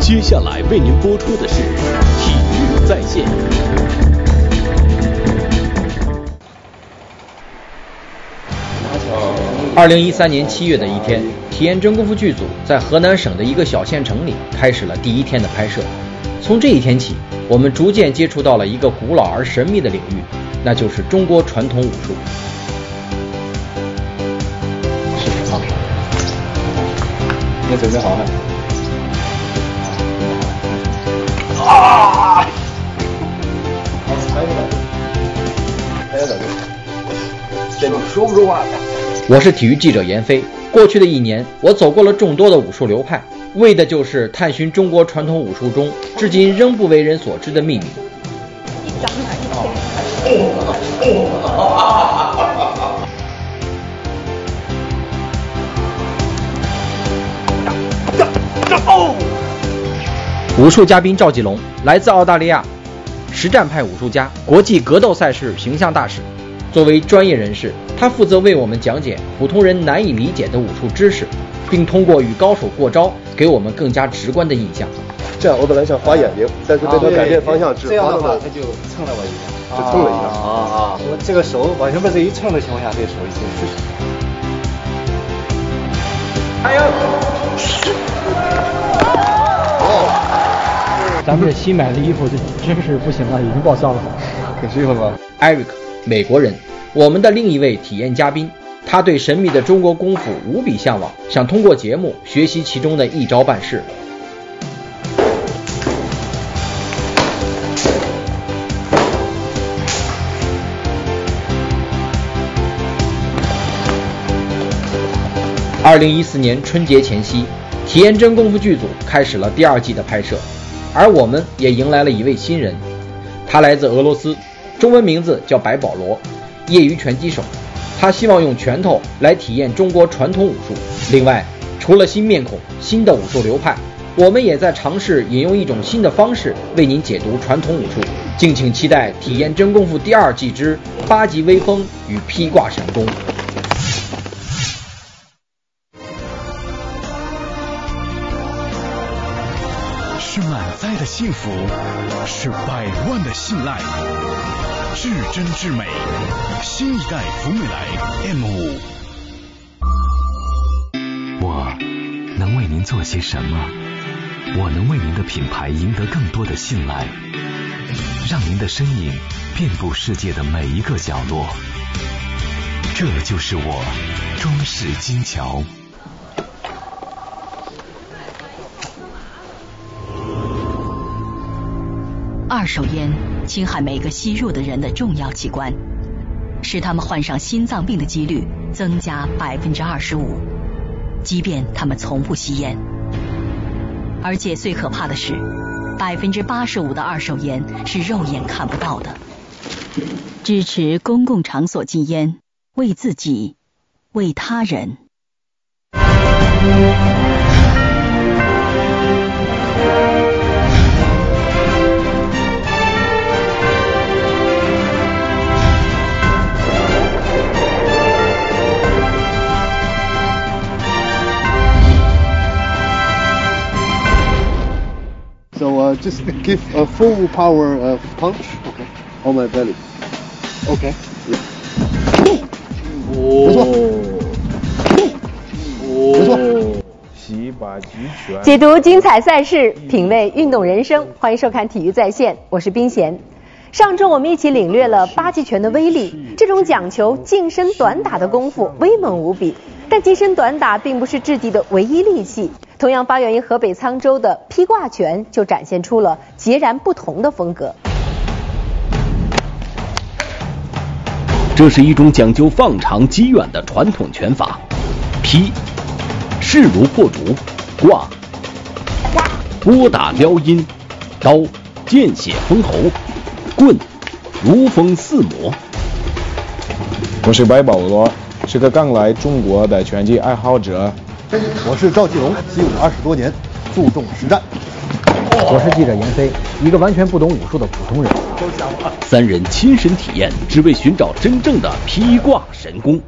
接下来为您播出的是体育在线。二零一三年七月的一天，体验真功夫剧组在河南省的一个小县城里开始了第一天的拍摄。从这一天起，我们逐渐接触到了一个古老而神秘的领域，那就是中国传统武术。你准备好了？啊！还有点，还有点，这说不出话来。我是体育记者闫飞。过去的一年，我走过了众多的武术流派，为的就是探寻中国传统武术中至今仍不为人所知的秘密。一张一 武术嘉宾赵继龙来自澳大利亚，实战派武术家，国际格斗赛事形象大使。作为专业人士，他负责为我们讲解普通人难以理解的武术知识，并通过与高手过招，给我们更加直观的印象。这样我本来想划眼睛，但是被他改变方向，只划了他就蹭了我一下，就蹭了一下。啊啊！我这个手往前面这一蹭的情况下，这个手已经。加油！咱们这新买的衣服，这真是不行了，已经报销了。可惜了吧？Eric。美国人，我们的另一位体验嘉宾，他对神秘的中国功夫无比向往，想通过节目学习其中的一招半式。二零一四年春节前夕，体验真功夫剧组开始了第二季的拍摄，而我们也迎来了一位新人，他来自俄罗斯。中文名字叫白保罗，业余拳击手。他希望用拳头来体验中国传统武术。另外，除了新面孔、新的武术流派，我们也在尝试引用一种新的方式为您解读传统武术。敬请期待《体验真功夫》第二季之八级威风与披挂神功。爱的幸福，是百万的信赖。至真至美，新一代福美来 M 五。我能为您做些什么？我能为您的品牌赢得更多的信赖，让您的身影遍布世界的每一个角落。这就是我，装饰金桥。手烟侵害每个吸入的人的重要器官，使他们患上心脏病的几率增加百分之二十五，即便他们从不吸烟。而且最可怕的是，百分之八十五的二手烟是肉眼看不到的。支持公共场所禁烟，为自己，为他人。Just give a full power of punch okay. on my belly. Okay. 极拳。解读精彩赛事，品味运动人生，欢迎收看《体育在线》，我是冰贤。上周我们一起领略了八极拳的威力，这种讲求近身短打的功夫威猛无比。但近身短打并不是质地的唯一利器。同样发源于河北沧州的披挂拳，就展现出了截然不同的风格。这是一种讲究放长击远的传统拳法。劈，势如破竹；挂，拨打撩阴；刀，见血封喉；棍，如风似魔。我是白保罗，是个刚来中国的拳击爱好者。我是赵继龙，习武二十多年，注重实战。我是记者闫飞，一个完全不懂武术的普通人。三人亲身体验，只为寻找真正的披挂神功。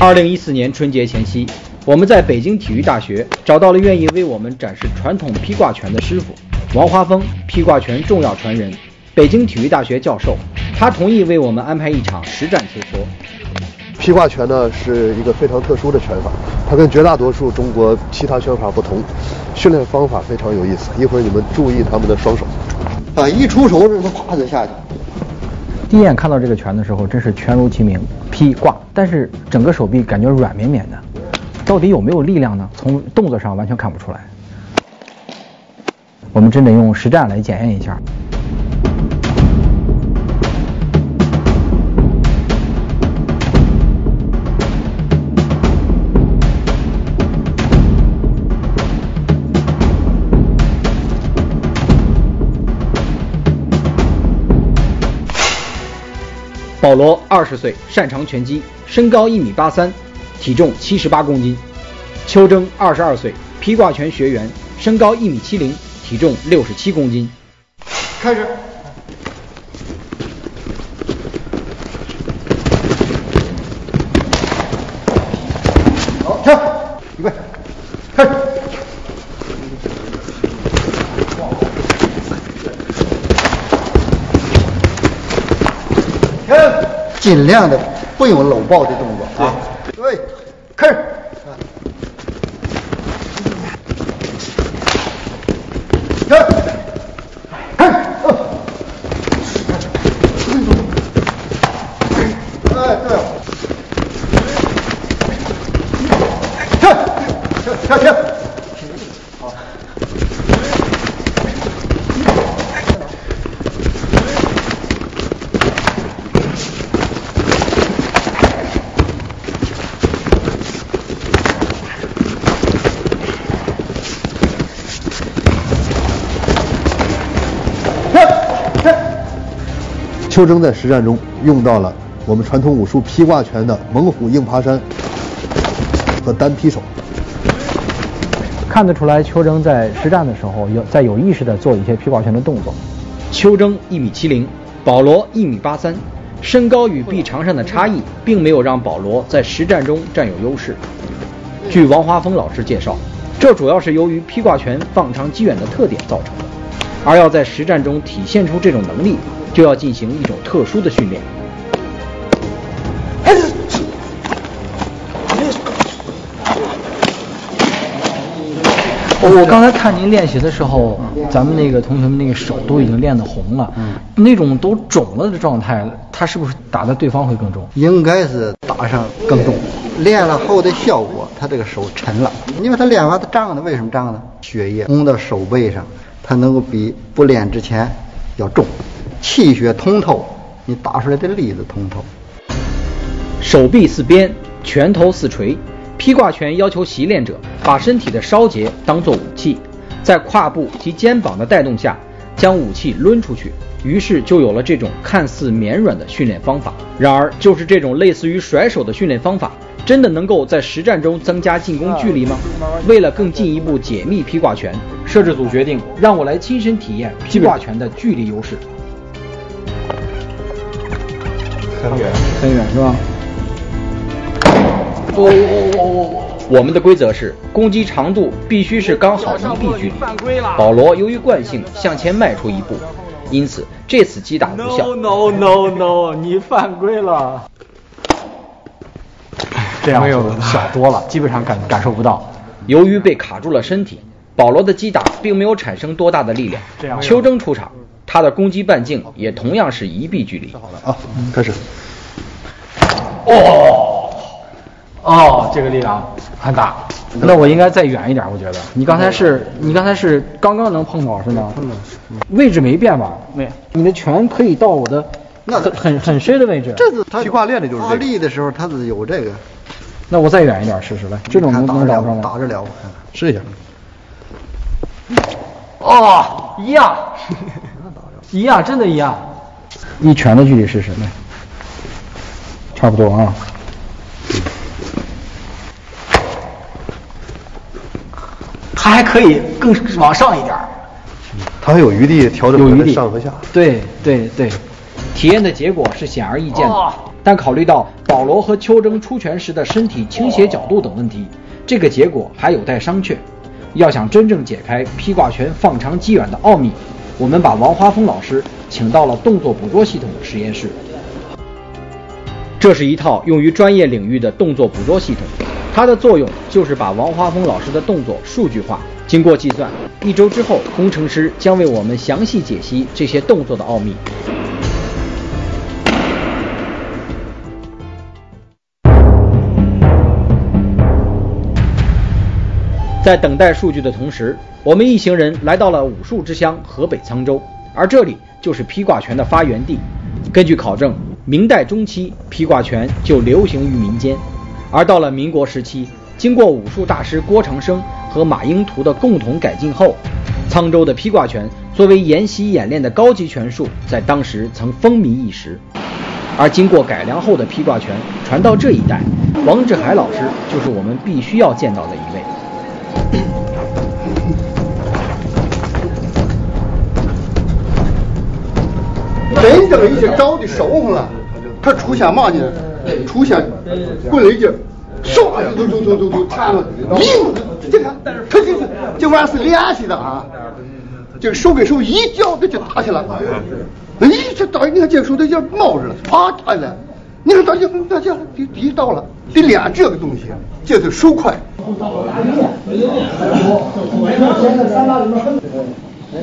二零一四年春节前夕，我们在北京体育大学找到了愿意为我们展示传统披挂拳的师傅王华峰，披挂拳重要传人，北京体育大学教授。他同意为我们安排一场实战切磋。劈挂拳呢是一个非常特殊的拳法，它跟绝大多数中国其他拳法不同，训练方法非常有意思。一会儿你们注意他们的双手，啊，一出手这他啪就下去。第一眼看到这个拳的时候，真是拳如其名，劈挂，但是整个手臂感觉软绵绵的，到底有没有力量呢？从动作上完全看不出来。我们真得用实战来检验一下。保罗二十岁，擅长拳击，身高一米八三，体重七十八公斤。邱征二十二岁，劈挂拳学员，身高一米七零，体重六十七公斤。开始。好，跳，预备，开始。尽量的不用搂抱的动作啊！对，开始。开，开，哎，对，跳，跳，跳，跳。邱征在实战中用到了我们传统武术劈挂拳的猛虎硬爬山和单劈手。看得出来，邱征在实战的时候有在有意识的做一些劈挂拳的动作。邱征一米七零，保罗一米八三，身高与臂长上的差异，并没有让保罗在实战中占有优势。据王华峰老师介绍，这主要是由于劈挂拳放长击远的特点造成的，而要在实战中体现出这种能力。就要进行一种特殊的训练。我刚才看您练习的时候，咱们那个同学们那个手都已经练得红了，那种都肿了的状态，他是不是打的对方会更重？应该是打上更重。练了后的效果，他这个手沉了，因为他练完他胀的，为什么胀呢？血液冲到手背上，它能够比不练之前要重。气血通透，你打出来的力子通透。手臂似鞭，拳头似锤。劈挂拳要求习练者把身体的梢节当作武器，在胯部及肩膀的带动下，将武器抡出去。于是就有了这种看似绵软的训练方法。然而，就是这种类似于甩手的训练方法，真的能够在实战中增加进攻距离吗？为了更进一步解密劈挂拳，摄制组决定让我来亲身体验劈挂拳的距离优势。很远，很远是吧？哦哦哦哦！我们的规则是攻击长度必须是刚好一臂距离。保罗由于惯性向前迈出一步，因此这次击打无效。No no no！你犯规了。这样小多了，基本上感感受不到。由于被卡住了身体，保罗的击打并没有产生多大的力量。邱征出场。他的攻击半径也同样是一臂距离。好了啊，开始。哦，哦，这个力量很大。那我应该再远一点，我觉得。你刚才是，你刚才是刚刚能碰到是吗？碰到。位置没变吧？没。你的拳可以到我的那很很深的位置。这是他劈挂练的就是发力的时候，他是有这个。那我再远一点试试来，这种能能打上吗？打着了，试一下。哦，一样。一样，真的一样。一拳的距离是什么，差不多啊。他还可以更往上一点。他还有余地调整有余地上和下。对对对，体验的结果是显而易见的，但考虑到保保罗和邱征出拳时的身体倾斜角度等问题，这个结果还有待商榷。要想真正解开劈挂拳放长击远的奥秘，我们把王华峰老师请到了动作捕捉系统的实验室。这是一套用于专业领域的动作捕捉系统，它的作用就是把王华峰老师的动作数据化。经过计算，一周之后，工程师将为我们详细解析这些动作的奥秘。在等待数据的同时，我们一行人来到了武术之乡河北沧州，而这里就是劈挂拳的发源地。根据考证，明代中期劈挂拳就流行于民间，而到了民国时期，经过武术大师郭长生和马英图的共同改进后，沧州的劈挂拳作为研习演练的高级拳术，在当时曾风靡一时。而经过改良后的劈挂拳传到这一代，王志海老师就是我们必须要见到的一位。真正一些招的手上了，他出现嘛呢？出现棍雷劲，唰就就就就就弹了，硬，这看，他这是这玩意儿是联系的啊，这个手跟手一交，它就打起来了。哎，这打你看这手它就冒着了，啪打下来。你说大家大家得得到了，得练这个东西，这是手快。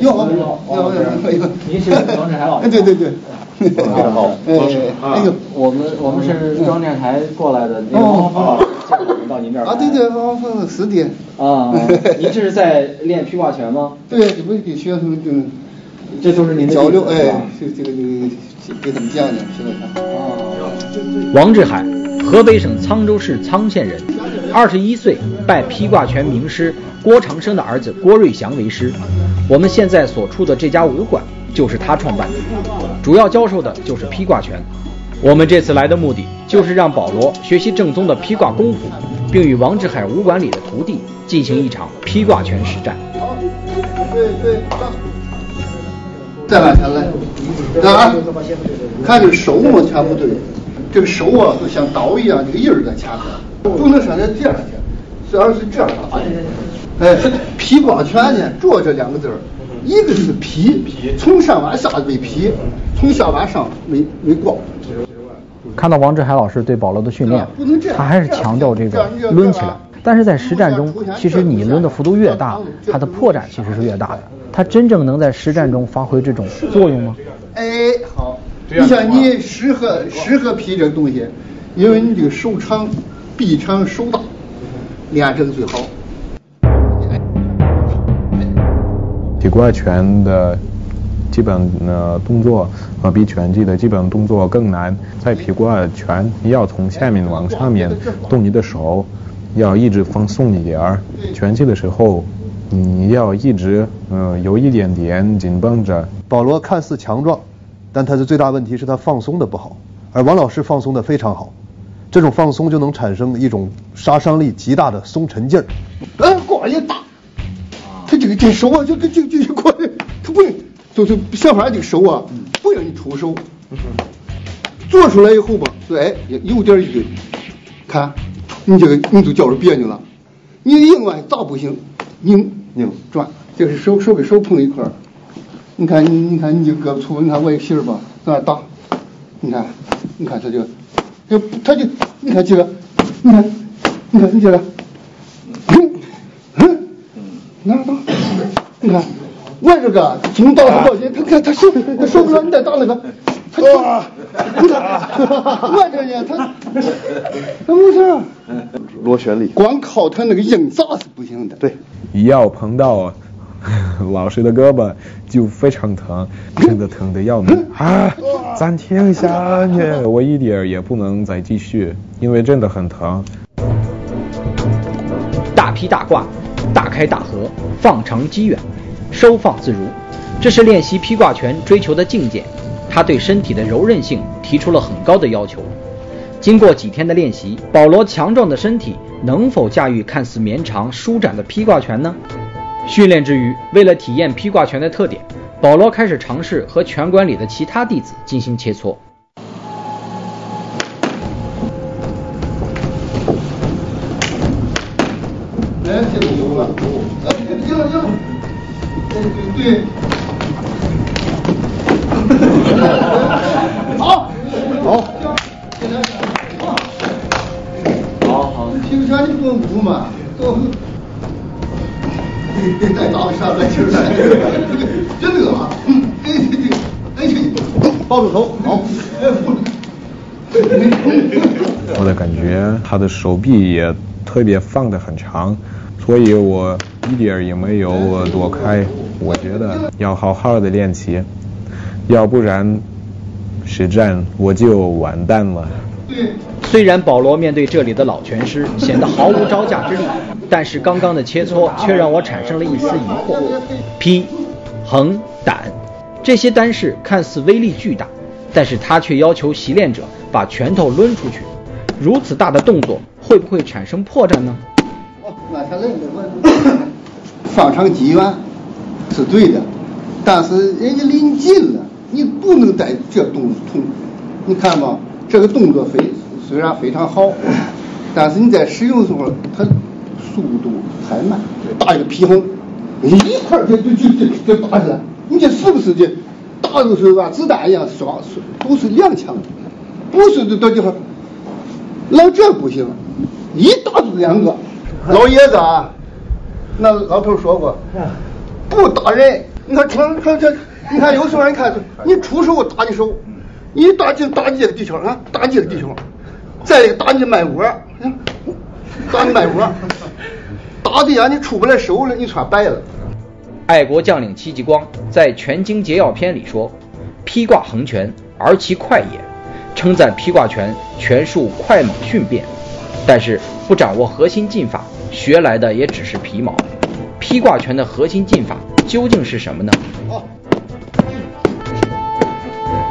有有有有有。您是王志海老师。对对对。非常好，哎呦，我们我们是中央电视台过来的，那个王老师叫我们到您这儿。啊，对对，王峰是的。啊，您这是在练劈挂拳吗？对，这不给学生嗯，这都是您的交流，哎，这这个这个给他们讲讲，现在看。啊。王志海，河北省沧州市沧县人，二十一岁拜披挂拳名师郭长生的儿子郭瑞祥为师。我们现在所处的这家武馆。就是他创办的，主要教授的就是披挂拳。我们这次来的目的就是让保罗学习正宗的披挂功夫，并与王志海武馆里的徒弟进行一场披挂拳实战。对对，再来再来，啊，看这手嘛全不对，这个手啊就像刀一样，这个印儿在前面，不能说在这样去，而是这样打的。哎，劈挂拳呢，主要这两个字儿。一个是劈，从上往下为劈，从下往上为为挂。看到王志海老师对保罗的训练，他还是强调这个抡起来。但是在实战中，其实你抡的幅度越大，它的破绽其实是越大的。它真正能在实战中发挥这种作用吗？哎，好，你像你适合适合劈这个东西，因为你这个手长、臂长、手大，练这个最好。劈挂拳的基本呃动作呃比拳击的基本动作更难。在劈挂拳，你要从下面往上面动你的手，要一直放松一点儿。拳击的时候，你要一直嗯有一点点紧绷着。保罗看似强壮，但他的最大问题是他放松的不好，而王老师放松的非常好。这种放松就能产生一种杀伤力极大的松沉劲儿。嗯，挂也打。他这个这手啊，就就就就一块，他不，就是想法这个手啊，不让你出手，做出来以后吧，对，有点一个，看，你这个你就觉着别扭了，你另外咋不行？拧拧转，这是手手跟手碰一块儿，你看你你看你这胳膊粗，你看我一皮儿吧，在那打，你看，你看他就，就他就，你看这个，你看，你看你这个。哪打？你看，我这个从到他到他看他手他受不了，你再打那个，他哇！你看，我这呢，他他没事。螺旋力，光靠他那个硬砸是不行的。对，一要碰到老师的胳膊就非常疼，真的疼的要命啊！暂停一下，我一点也不能再继续，因为真的很疼。大劈大挂。大开大合，放长击远，收放自如，这是练习劈挂拳追求的境界。他对身体的柔韧性提出了很高的要求。经过几天的练习，保罗强壮的身体能否驾驭看似绵长舒展的披挂拳呢？训练之余，为了体验披挂拳的特点，保罗开始尝试和拳馆里的其他弟子进行切磋。哎，这个有了，哎，硬要，哎，对对。我的感觉，他的手臂也特别放得很长，所以我一点也没有躲开。我觉得要好好的练习，要不然实战我就完蛋了。虽然保罗面对这里的老拳师显得毫无招架之力，但是刚刚的切磋却让我产生了一丝疑惑。劈、横、胆，这些单式看似威力巨大，但是他却要求习练者把拳头抡出去。如此大的动作会不会产生破绽呢？放长击远是对的，但是人家离你近了，你不能在这动动。你看吧，这个动作非虽然非常好，但是你在使用的时候，它速度太慢。打一个劈横，一块就就就就就打起来，你这是不是这打的时候啊，子弹一样刷，都是两枪，不是这到地方。老这不行，一打就两个。老爷子啊，那老头说过，不打人。你看，成成这，你看有时候你看，你出手打你手，你打进打你这个地球啊，打你这个地球，再一个打你脉窝，打你脉窝，打的呀你出不来手了，你算白了。爱国将领戚继光在《拳经节要篇》里说：“披挂横拳，而其快也。”称赞披挂拳拳术快猛迅便，但是不掌握核心劲法，学来的也只是皮毛。披挂拳的核心劲法究竟是什么呢？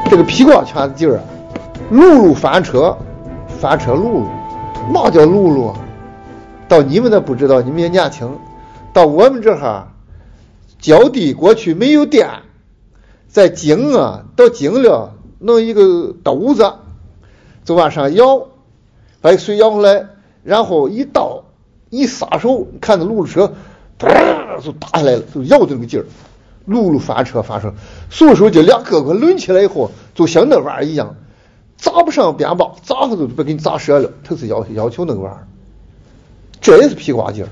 这个披挂拳的劲儿，辘辘翻车，翻车辘辘，嘛叫辘辘？到你们那不知道，你们也年轻。到我们这哈，脚底过去没有电，在井啊，到井了。弄一个兜子，就往上舀，把水舀回来，然后一倒，一撒手，看那辘轳车，啪就打下来了，就摇这个劲儿，辘轳翻车翻车，所以说这俩胳膊抡起来以后，就像那玩意儿一样，砸不上鞭棒，砸上就别给你砸折了，他是要要求那个玩意儿，这也是皮挂劲儿。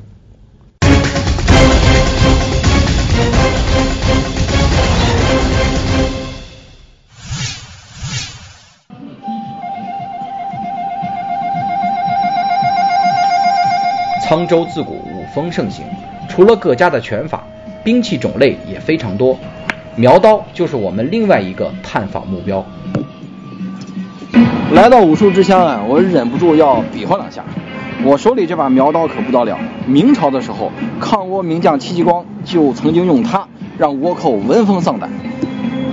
沧州自古武风盛行，除了各家的拳法，兵器种类也非常多。苗刀就是我们另外一个探访目标。来到武术之乡啊，我忍不住要比划两下。我手里这把苗刀可不得了，明朝的时候，抗倭名将戚继光就曾经用它让倭寇闻风丧胆。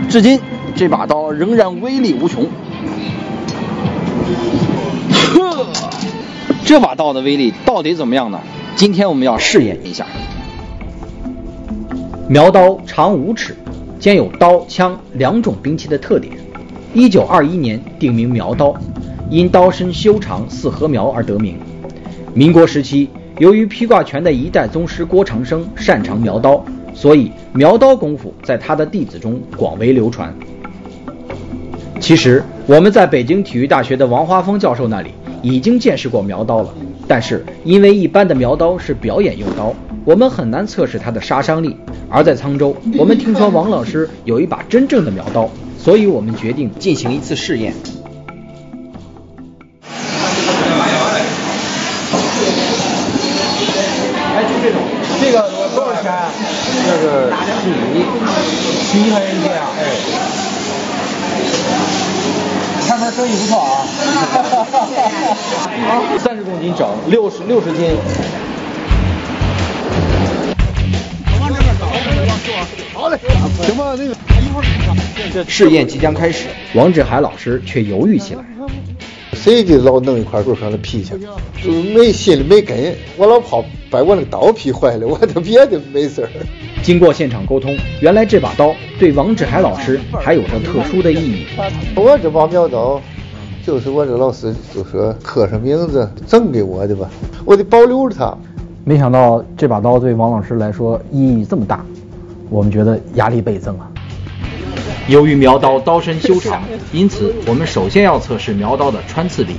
至今，这把刀仍然威力无穷。这把刀的威力到底怎么样呢？今天我们要试验一下。苗刀长五尺，兼有刀枪两种兵器的特点。一九二一年定名苗刀，因刀身修长似禾苗而得名。民国时期，由于披挂拳的一代宗师郭长生擅长苗刀，所以苗刀功夫在他的弟子中广为流传。其实我们在北京体育大学的王华峰教授那里。已经见识过苗刀了，但是因为一般的苗刀是表演用刀，我们很难测试它的杀伤力。而在沧州，我们听说王老师有一把真正的苗刀，所以我们决定进行一次试验。哎，就这种，这个多少钱？这个十一，十一块钱一啊？哎。生意不错啊！三十公斤整，六十六十斤。往这边走，好嘞，行吧，那个一会儿。试验即将开始，王志海老师却犹豫起来。谁给老弄一块肉上的皮去？就没心里没根。我老怕把我那个刀劈坏了，我的别的没事儿。经过现场沟通，原来这把刀对王志海老师还有着特殊的意义。我这把苗刀，就是我这老师就说刻上名字赠给我的吧，我得保留着它。没想到这把刀对王老师来说意义这么大，我们觉得压力倍增啊。由于苗刀刀身修长，因此我们首先要测试苗刀的穿刺力。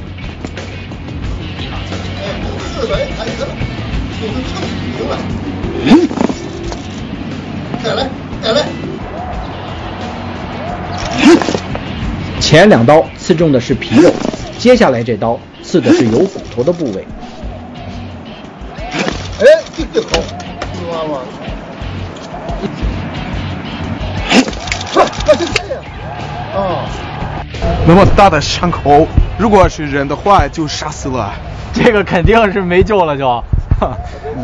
再来，再来。前两刀刺中的是皮肉，接下来这刀刺的是有骨头的部位。哎，这这好，知道吗？那就这样。啊，那么大的伤口，如果是人的话，就杀死了。这个肯定是没救了，就。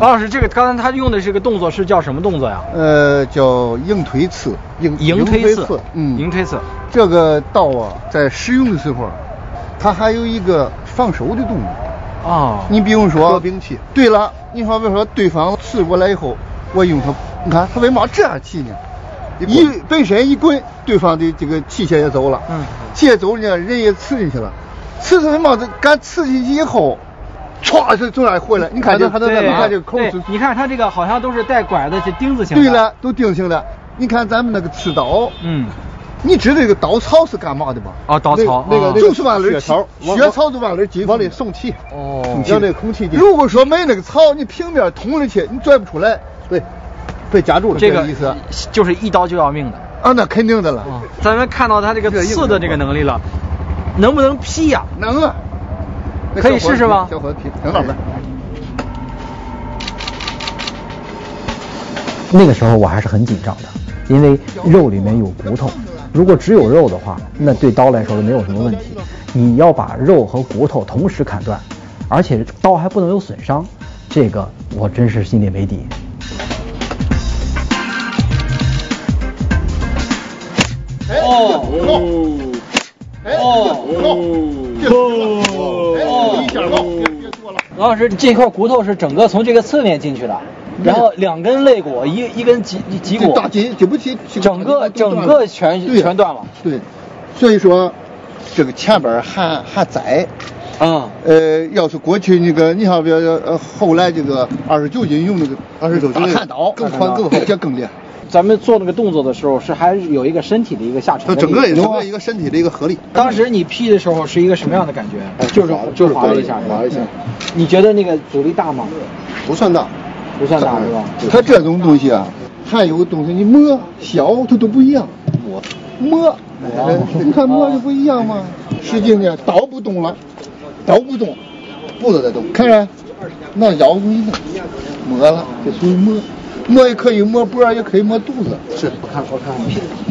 王老师，这个刚才他用的这个动作是叫什么动作呀？呃，叫硬推刺，硬硬推刺，嗯，硬推刺。这个刀啊，在使用的时候，它还有一个防守的动作。啊，你比如说，兵器。对了，你好比说对方刺过来以后，我用它，你看他为嘛这样气呢？一本身一滚，对方的这个器械也走了，嗯，器械走呢，人也刺进去了，刺他妈的，敢刺进去以后。歘，就从那回来，你看这，还能你看这个口子，你看它这个好像都是带管的，是钉子型的。对了，都钉型的。你看咱们那个刺刀，嗯，你知道这个刀槽是干嘛的吗？啊，刀槽，那个就是往里血槽，血槽就往里进，往里送气。哦，让那空气进。如果说没那个槽，你平面捅了去，你拽不出来。对，被夹住了。这个意思就是一刀就要命的。啊，那肯定的了。咱们看到他这个刺的这个能力了，能不能劈呀？能啊。可以试试吗？小伙子劈，等会儿。那个时候我还是很紧张的，因为肉里面有骨头，如果只有肉的话，那对刀来说没有什么问题。你要把肉和骨头同时砍断，而且刀还不能有损伤，这个我真是心里没底。哦哦哦哦哦！一下高，别别做了。王老师，这块骨头是整个从这个侧面进去的，然后两根肋骨，一一根脊脊骨，大筋筋不起，整个整个全全断了。对，所以说这个前边还还在。啊，呃，要是过去那个，你像比如呃，后来这个二十九斤用那个二十九斤大砍刀，更宽更好，这更厉害。咱们做那个动作的时候，是还是有一个身体的一个下沉，整个也整个一个身体的一个合力。当时你劈的时候是一个什么样的感觉？就是就是滑了一下，滑了一下。你觉得那个阻力大吗？不算大，不算大是吧？它这种东西啊，还有个东西，你摸小它都不一样。摸摸，你看摸就不一样吗？使劲的倒不动了，倒不动，步子在动，看着，那摇东西呢，磨了，这属于摸。摸也可以摸脖，也可以摸肚子。是，我看我看，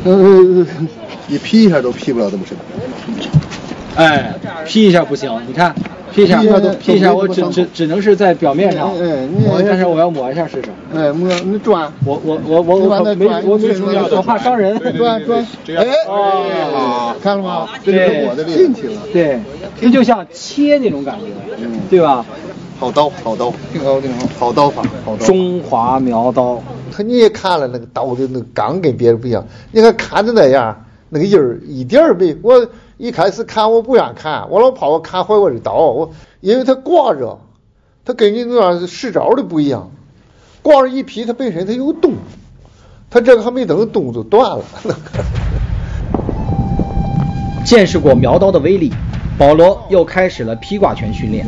呃，你劈一下都劈不了这么深。哎，劈一下不行，你看，劈一下，劈一下，我只只只能是在表面上。哎，我但是我要抹一下试试。哎，摸，你转。我我我我我没我没注意，我怕伤人。转转。哎，哦，看了吗？对，进去了。对，这就像切那种感觉，对吧？好刀，好刀，挺好，挺好，好刀法，好刀。中华苗刀，他你也看了那个刀的那个钢跟别人不一样，你看看着那样，那个印儿一点儿没。我一开始看我不愿看，我老怕我看坏我的刀，我因为它挂着，它跟你那样使招的不一样，挂着一劈它本身它有洞，它这个还没等洞就断了。见识过苗刀的威力。保罗又开始了劈挂拳训练，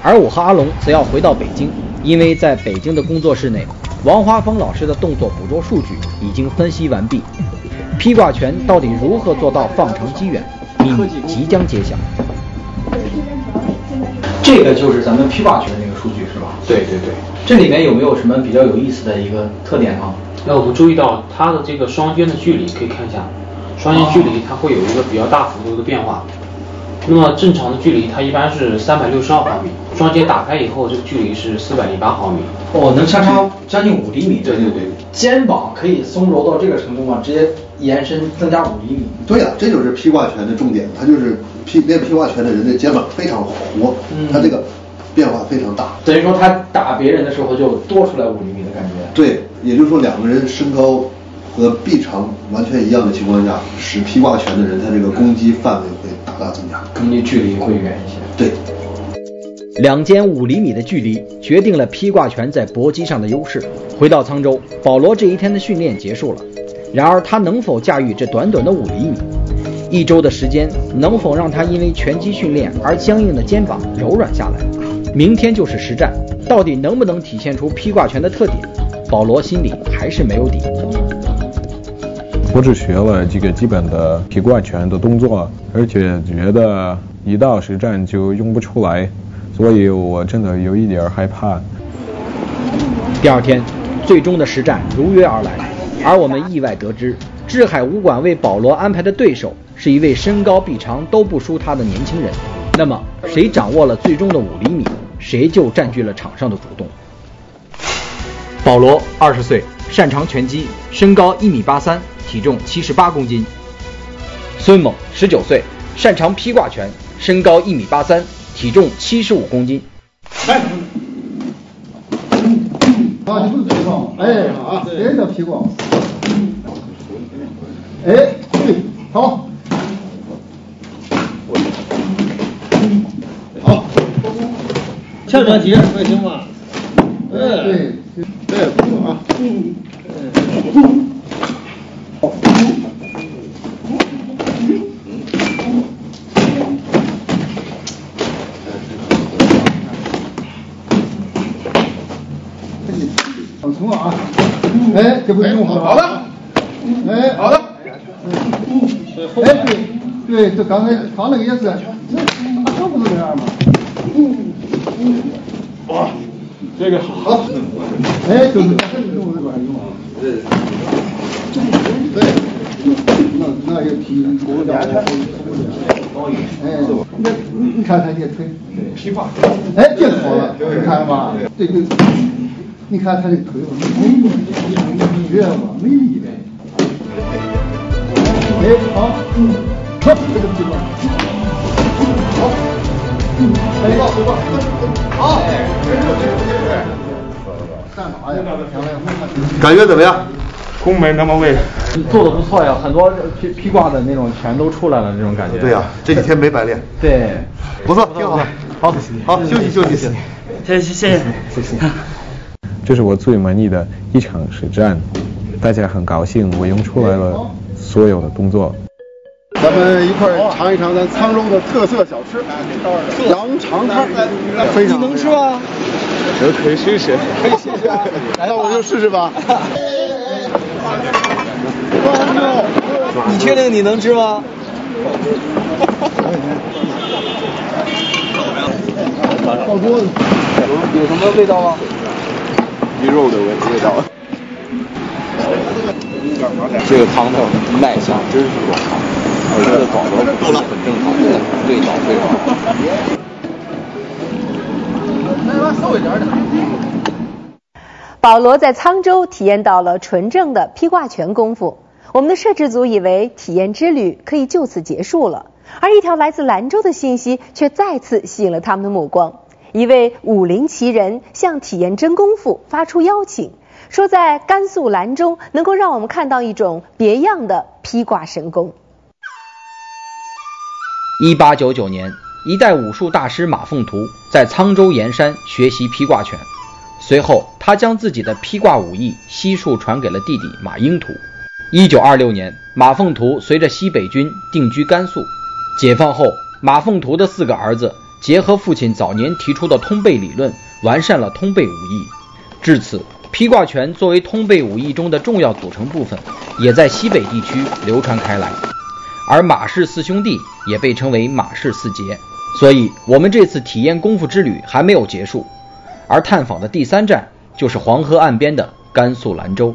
而我和阿龙则要回到北京，因为在北京的工作室内，王华峰老师的动作捕捉数据已经分析完毕。劈挂拳到底如何做到放长击远，秘密即将揭晓。这个就是咱们劈挂拳的那个数据是吧？对对对。这里面有没有什么比较有意思的一个特点呢？那我们注意到它的这个双肩的距离，可以看一下，双肩距离它会有一个比较大幅度的变化。那么正常的距离，它一般是三百六十二毫米，双肩打开以后，这个距离是四百零八毫米。哦，能相差将近五厘米。对对对。肩膀可以松柔到这个程度吗？直接延伸增加五厘米？对呀，这就是劈挂拳的重点，它就是劈练劈挂拳的人的肩膀非常活，他这个变化非常大。等于说他打别人的时候就多出来五厘米的感觉。对，也就是说两个人身高和臂长完全一样的情况下，使劈挂拳的人他这个攻击范围会。大大增加，攻击距离会远一些。对。两间五厘米的距离决定了披挂拳在搏击上的优势。回到沧州，保罗这一天的训练结束了。然而，他能否驾驭这短短的五厘米？一周的时间能否让他因为拳击训练而僵硬的肩膀柔软下来？明天就是实战，到底能不能体现出披挂拳的特点？保罗心里还是没有底。我只学了几个基本的披挂拳的动作，而且觉得一到实战就用不出来。所以我真的有一点害怕。第二天，最终的实战如约而来，而我们意外得知，志海武馆为保罗安排的对手是一位身高臂长都不输他的年轻人。那么，谁掌握了最终的五厘米，谁就占据了场上的主动。保罗二十岁，擅长拳击，身高一米八三，体重七十八公斤。孙猛十九岁，擅长披挂拳，身高一米八三。体重七十五公斤。哎，啊，你不能推高，哎，好，别叫屁股。哎，对，好，好，翘脚踢还行吗？哎，对，对，不错啊。哎，这不用好了。哎，好的。哎，对，对，这刚才他那个也是，这不是这样吗？哇，这个好。哎，就是这种这个还用啊？对。对。那那也提多点。哎，那你看看这腿。皮化。哎，这好了，你看吧。对对。你看他的腿，美丽，绝了，美丽的。哎，好，嗯，好，这个地方，好，嗯，回报，回报，好，哎，没事，没事，没事。干啥呀？感觉怎么样？宫门那么稳，做的不错呀，很多披披挂的那种全都出来了，那种感觉。对呀，这几天没白练。对，不错，挺好。好，好，休息休息，谢谢，谢谢，谢谢。这是我最满意的一场实战，大家很高兴，我用出来了所有的动作。咱们一块儿尝一尝咱沧州的特色小吃——羊肠串。你能吃吗？这可以试试，可以试试。那我就试试吧。你确定你能吃吗？爆桌子，有有什么味道吗？鱼肉的味味道，这个汤头卖相真是不好，我觉得保罗不是很正常，味道非常好。保罗在沧州体验到了纯正的披挂拳功夫，我们的摄制组以为体验之旅可以就此结束了，而一条来自兰州的信息却再次吸引了他们的目光。一位武林奇人向体验真功夫发出邀请，说在甘肃兰州能够让我们看到一种别样的披挂神功。一八九九年，一代武术大师马凤图在沧州盐山学习披挂拳，随后他将自己的披挂武艺悉数传给了弟弟马英图。一九二六年，马凤图随着西北军定居甘肃。解放后，马凤图的四个儿子。结合父亲早年提出的通背理论，完善了通背武艺。至此，披挂拳作为通背武艺中的重要组成部分，也在西北地区流传开来。而马氏四兄弟也被称为马氏四杰。所以，我们这次体验功夫之旅还没有结束，而探访的第三站就是黄河岸边的甘肃兰州。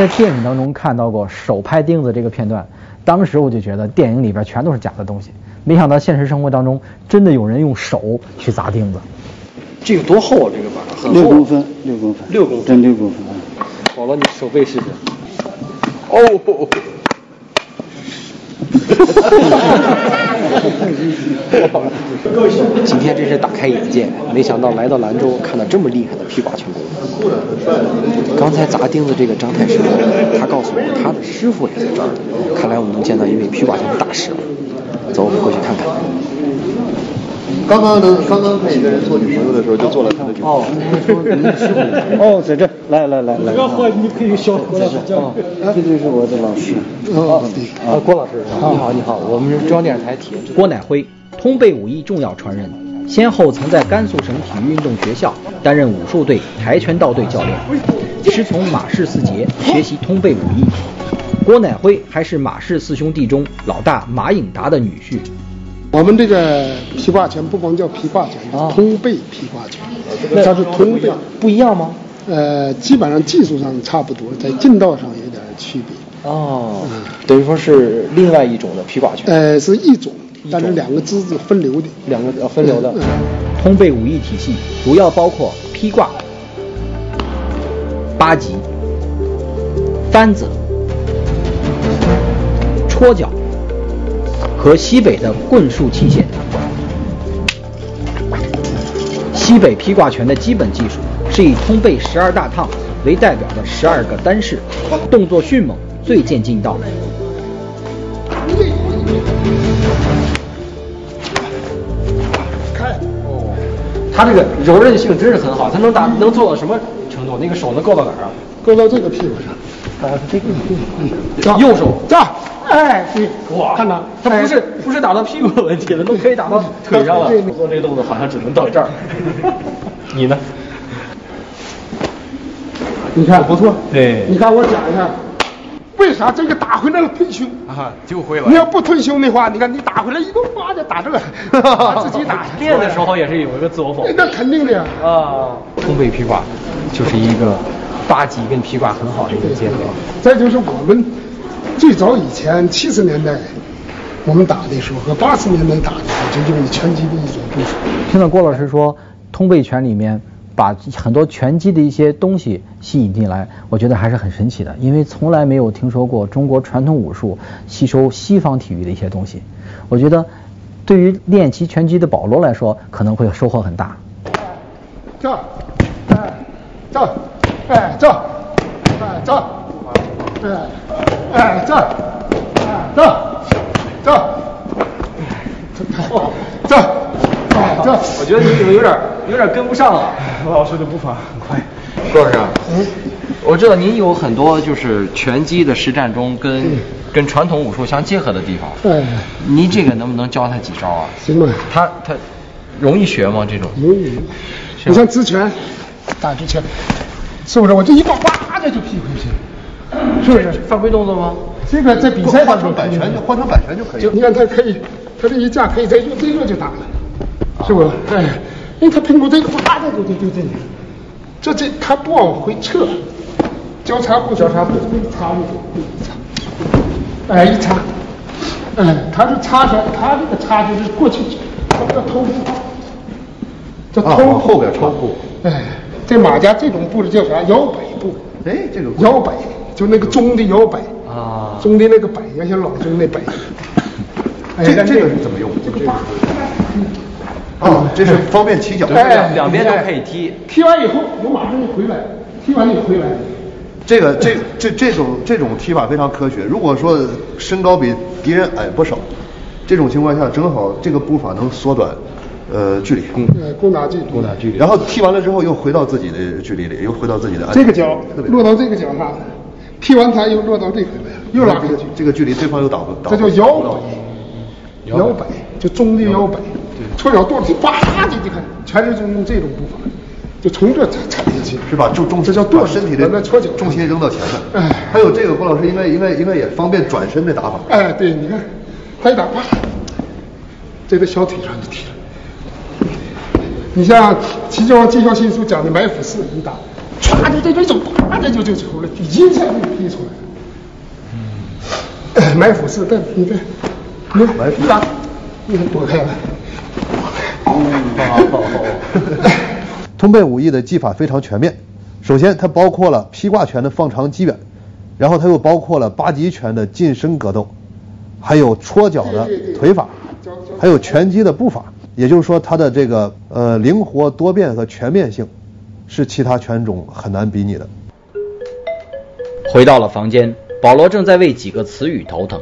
在电影当中看到过手拍钉子这个片段，当时我就觉得电影里边全都是假的东西，没想到现实生活当中真的有人用手去砸钉子。这个多厚啊？这个板很厚。六公分，六公分，六公分，真六公分。好了，你手背试试。哦。今天真是大开眼界，没想到来到兰州看到这么厉害的披挂拳功。刚才砸钉子这个张太师傅，他告诉我他的师傅也在这儿，看来我们能见到一位披挂拳的大师了。走，我们过去看看。刚刚呢，刚刚跟一个人做女朋友的时候，就做了他的女朋友。哦，在这，来来来来。这个话你可以小郭老师讲。这就是我的老师。哦，啊，郭老师，你好，你好，我们是中央电视台体育。郭乃辉，通背武艺重要传人，先后曾在甘肃省体育运动学校担任武术队、跆拳道队教练，师从马氏四杰学习通背武艺。郭乃辉还是马氏四兄弟中老大马颖达的女婿。我们这个披挂拳不光叫披挂拳，通背披挂拳，它是通背，不一样吗？呃，基本上技术上差不多，在劲道上有点区别。哦，等于说是另外一种的披挂拳。呃，是一种，但是两个姿势分流的，两个呃分流的。通背武艺体系主要包括披挂、八极、翻子、戳脚。和西北的棍术器械。西北劈挂拳的基本技术是以通背十二大趟为代表的十二个单式，动作迅猛，最见劲道。开。哦，他这个柔韧性真是很好，他能打能做到什么程度？那个手能够到哪儿啊？够到这个屁股上。啊，这个这右手这。哎，对，哇，看到，他不是不是打到屁股的问题了，都可以打到 腿上了。做这个动作好像只能到这儿。你呢？你看不错，对。你看我讲一下，为啥这个打回来了退胸？啊，就会了。你要不退胸的话，你看你打回来一个妈的打这个，自己打。练的时候也是有一个自我否定。那肯定的呀。啊，通背皮挂就是一个八级跟皮挂很好的一个结合。再就是我们。最早以前七十年代我们打的时候和八十年代打的时候，就用拳击的一种步术。听到郭老师说，通背拳里面把很多拳击的一些东西吸引进来，我觉得还是很神奇的，因为从来没有听说过中国传统武术吸收西方体育的一些东西。我觉得对于练习拳击的保罗来说，可能会收获很大。这，哎，这，哎，这，哎，这，哎。哎，这，哎，这，这，这，儿，这，我觉得你怎么有点有点跟不上了？老师的步伐很快。郭老师，嗯，我知道您有很多就是拳击的实战中跟跟传统武术相结合的地方。哎，您这个能不能教他几招啊？行吧。他他容易学吗？这种？容易。你像直拳，打直拳，是不是？我这一抱，哇的就劈回去。是不是犯规动作吗？这个在比赛换成摆拳就换成摆拳就可以。你看他可以，他这一架可以再用这个就打了，是不？哎，因为他苹果这个啪的就就就这里，这这他不往回撤，交叉步，交叉步，插步，哎一插，哎，他是插拳，他这个插就是过去叫偷步，叫偷后边偷步。哎，这马家这种步是叫啥？摇摆步。哎，这种摇摆。就那个钟的摇摆啊，钟的那个摆，要像老钟那摆。这这个是怎么用？这个啊，这是方便起脚，哎两边都可以踢。踢完以后，我马上就回来，踢完就回来。这个这这这种这种踢法非常科学。如果说身高比敌人矮不少，这种情况下正好这个步伐能缩短呃距离。嗯，攻打距离。攻打距离。然后踢完了之后又回到自己的距离里，又回到自己的。这个脚落到这个脚上。踢完台又落到这个来，又拉回去，这个距离对方又打不到。这叫摇摆，摇摆就中的摇摆，对，搓脚肚子，叭的，你看，全是用用这种步伐。就从这踩踩下去，是吧？重重这叫跺身体的那搓脚重心扔到前面。哎，还有这个郭老师应该应该应该也方便转身的打法。哎，对，你看，他一打啪，这个小腿上就踢了。你像齐家王纪晓新书讲的埋伏式，你打，歘就这边走，啪这就就出来，一下就踢出来了。埋伏式，但你看，你看一打，你看躲开了。通背武艺的技法非常全面，首先它包括了劈挂拳的放长击远，然后它又包括了八极拳的近身格斗，还有戳脚的腿法，还有拳击的步法。也就是说，它的这个呃灵活多变和全面性，是其他犬种很难比拟的。回到了房间，保罗正在为几个词语头疼。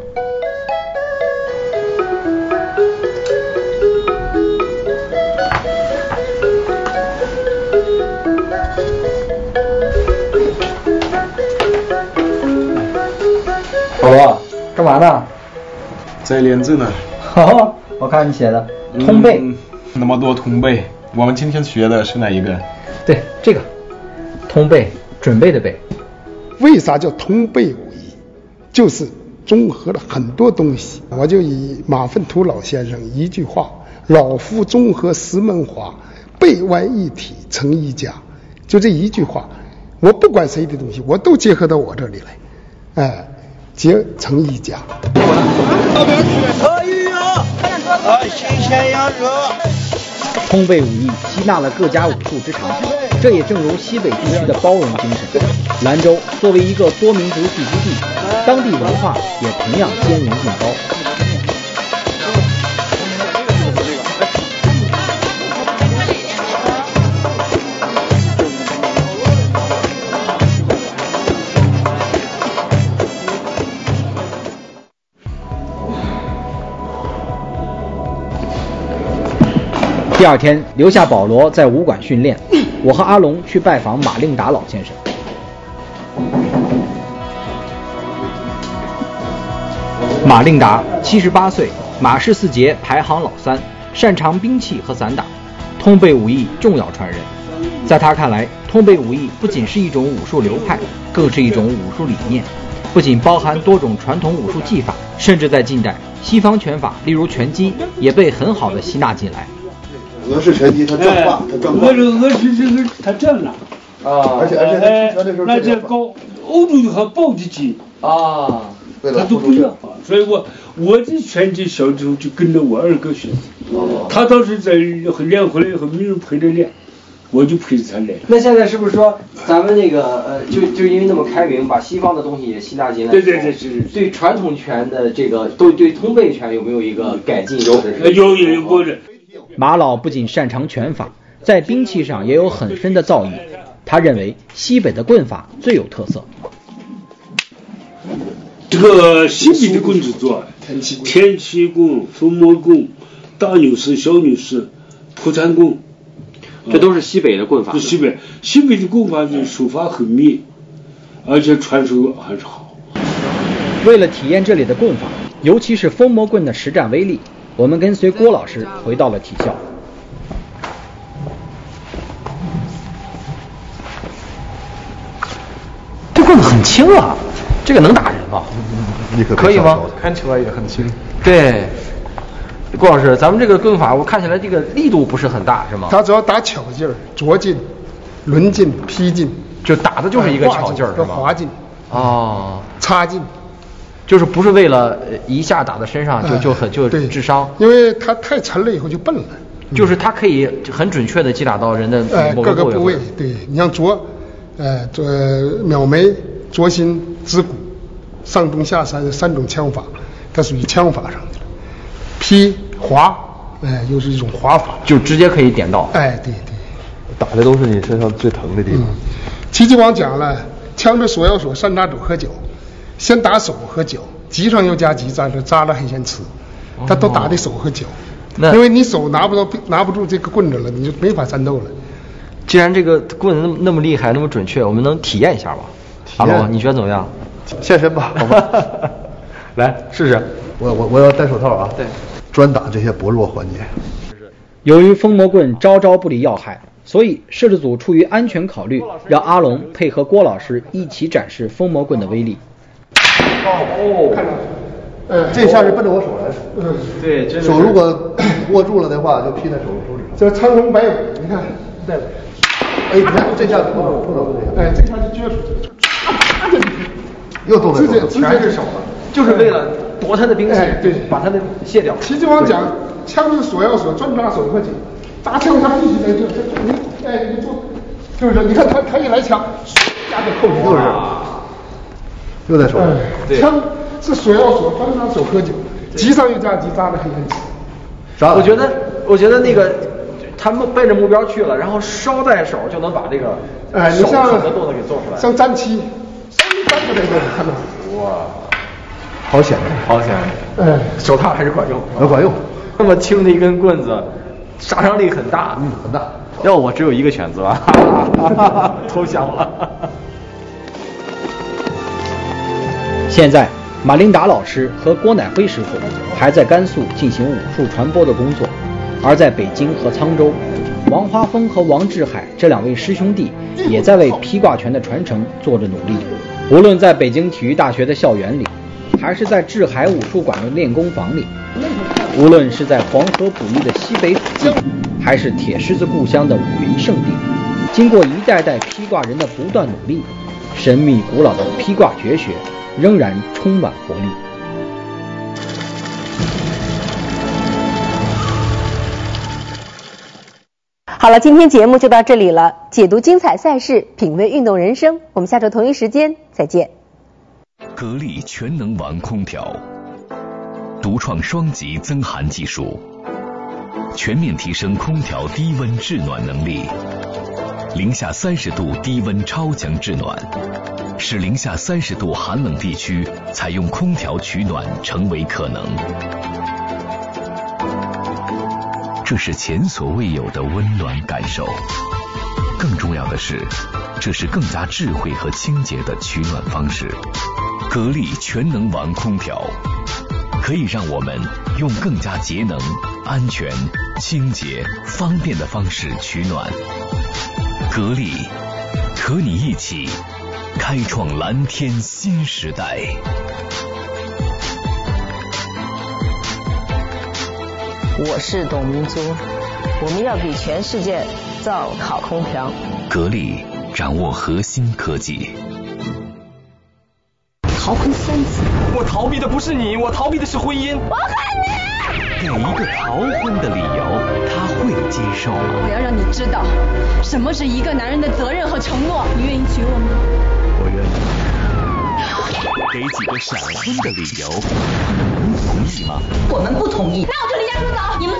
保罗，干嘛呢？在练字呢。好，我看你写的通背、嗯。那么多通背，我们今天学的是哪一个？对，这个通背，准备的背。为啥叫通背武艺？就是综合了很多东西。我就以马粪土老先生一句话：“老夫综合石门华，背弯一体成一家。”就这一句话，我不管谁的东西，我都结合到我这里来，哎，结成一家。可以啊！啊，新鲜羊肉。通背武艺吸纳了各家武术之长，这也正如西北地区的包容精神。兰州作为一个多民族聚居地，当地文化也同样兼容并包。第二天，留下保罗在武馆训练，我和阿龙去拜访马令达老先生。马令达七十八岁，马氏四杰排行老三，擅长兵器和散打，通背武艺重要传人。在他看来，通背武艺不仅是一种武术流派，更是一种武术理念，不仅包含多种传统武术技法，甚至在近代，西方拳法，例如拳击，也被很好的吸纳进来。俄式拳击它正挂，它正挂。俄式俄式这个它正了。啊。而且而且它出拳的时候那这高欧洲的还抱得紧啊，他都不要。所以我我的拳击小时候就跟着我二哥学的，他当时在练回来以后没人陪着练，我就陪着他练。那现在是不是说咱们那个呃，就就因为那么开明，把西方的东西也吸纳进来？对对对是。对传统拳的这个，对对通背拳有没有一个改进？有有有有过的。马老不仅擅长拳法，在兵器上也有很深的造诣。他认为西北的棍法最有特色。这个西北的棍子多，天气棍、伏魔棍、大女士、小女士、破残棍，这都是西北的棍法。西北西北的棍法就手法很密，而且传授还是好。为了体验这里的棍法，尤其是风魔棍的实战威力。我们跟随郭老师回到了体校。这棍子很轻啊，这个能打人吗？可以吗？看起来也很轻。对，郭老师，咱们这个棍法，我看起来这个力度不是很大，是吗？他主要打巧劲儿，拙劲、抡劲、劈劲，就打的就是一个巧劲儿，是吧？滑劲。哦。插劲。就是不是为了一下打在身上就就很就致伤，因为它太沉了以后就笨了。就是它可以很准确的击打到人的某个部位。对你像左，呃，左秒眉、左心、指骨、上中下三三种枪法，它属于枪法上的。劈划，哎，又是一种划法，就直接可以点到。哎，对对，打的都是你身上最疼的地方。齐继王讲了，枪的所要锁，三打肘和脚。先打手和脚，急上又加急，扎了扎了还先吃，他都打的手和脚，因为你手拿不到拿不住这个棍子了，你就没法战斗了。既然这个棍子那么那么厉害，那么准确，我们能体验一下吧？阿龙，你觉得怎么样？现身吧，好吧？来试试。我我我要戴手套啊。对。专打这些薄弱环节。由于风魔棍招招不离要害，所以摄制组出于安全考虑，让阿龙配合郭老师一起展示风魔棍的威力。哦，看到。嗯，这下是奔着我手来的。嗯，对，手如果 握住了的话，就劈在手手指上。这苍龙白虎，你看，对。哎，你看这下碰到碰到这哎，这下就撅出去，唰就又动了直接全是手了，就是为了夺他的兵器，对，把他的卸掉。实际上讲，枪是锁要锁，专抓手和颈。扎枪他必须得就就你哎你做，就是你看他他一来枪，唰就扣你，就是，又在手上。枪是锁要锁，专抓手喝酒，急上一架击扎的很很紧。啥？我觉得我觉得那个他们奔着目标去了，然后捎带手就能把这个哎，你像的动作给做出来，像粘漆，稍微粘出来就看到。哇，好险好险！哎，手套还是管用，能管用。那么轻的一根棍子。杀伤力很大，嗯，很大。要我只有一个选择，投降了。现在，马琳达老师和郭乃辉师傅还在甘肃进行武术传播的工作，而在北京和沧州，王华峰和王志海这两位师兄弟也在为披挂拳的传承做着努力。无论在北京体育大学的校园里，还是在志海武术馆的练功房里。无论是在黄河哺育的西北土地，还是铁狮子故乡的武林圣地，经过一代代披挂人的不断努力，神秘古老的披挂绝学仍然充满活力。好了，今天节目就到这里了。解读精彩赛事，品味运动人生，我们下周同一时间再见。格力全能王空调。独创双级增寒技术，全面提升空调低温制暖能力。零下三十度低温超强制暖，使零下三十度寒冷地区采用空调取暖成为可能。这是前所未有的温暖感受。更重要的是，这是更加智慧和清洁的取暖方式。格力全能王空调。可以让我们用更加节能、安全、清洁、方便的方式取暖。格力，和你一起开创蓝天新时代。我是董明珠，我们要给全世界造好空调。格力掌握核心科技。逃婚三次，我逃避的不是你，我逃避的是婚姻。我恨你！给一个逃婚的理由，他会接受吗？我要让你知道，什么是一个男人的责任和承诺。你愿意娶我吗？我愿意。给几个闪婚的理由，你们同意吗？我们不同意。那我就离家出走。你们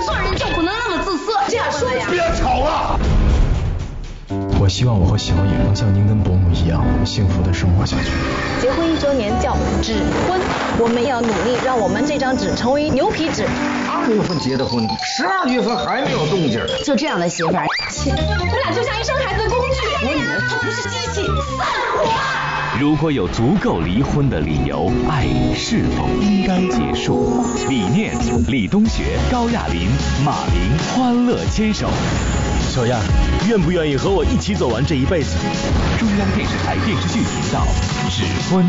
我希望我和小野能像您跟伯母一样幸福的生活下去。结婚一周年叫纸婚，我们要努力让我们这张纸成为牛皮纸。二月份结的婚，十二月份还没有动静。就这样的媳妇儿，切，你俩就像一生孩子的工具。我女儿她不是机器，散伙。如果有足够离婚的理由，爱是否应该结束？理念：李东学、高亚麟、马琳，欢乐牵手。小样，愿不愿意和我一起走完这一辈子？中央电视台电视剧频道《指婚》。